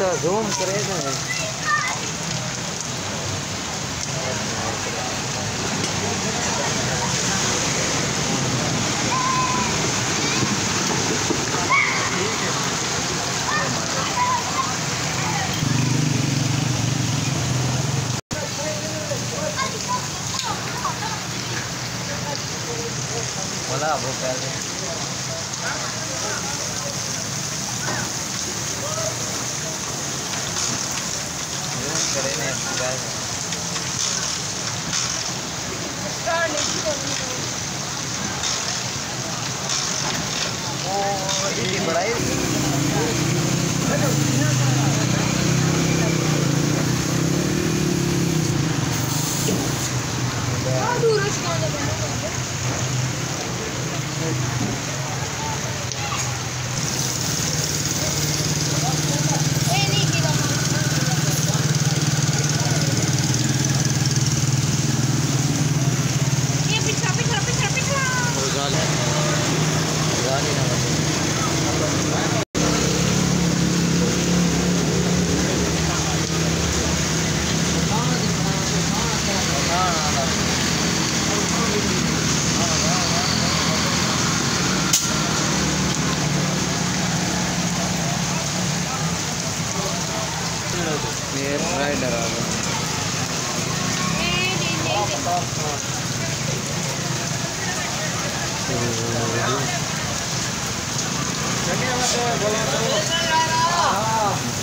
تو زوم کرے نا بولا وہ کہہ رہے ہیں کرے میں ایکسرسائز بڑا دور ہیئر فرائی ڈر آ گیا ہاں۔